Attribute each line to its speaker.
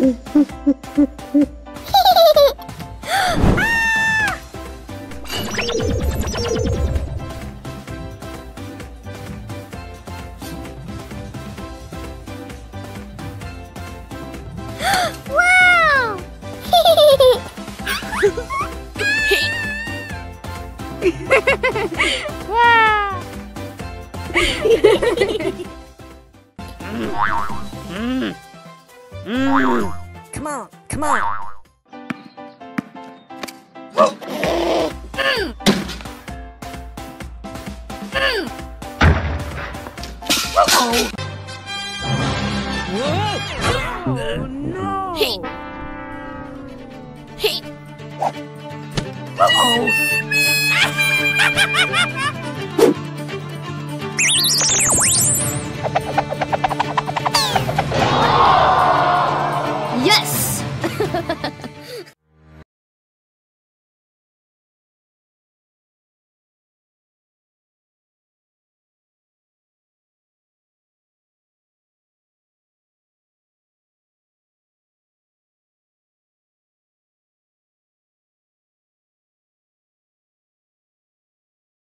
Speaker 1: wow! mm. Come on, come on. Oh. Oh no. Hey. Hey. Oh.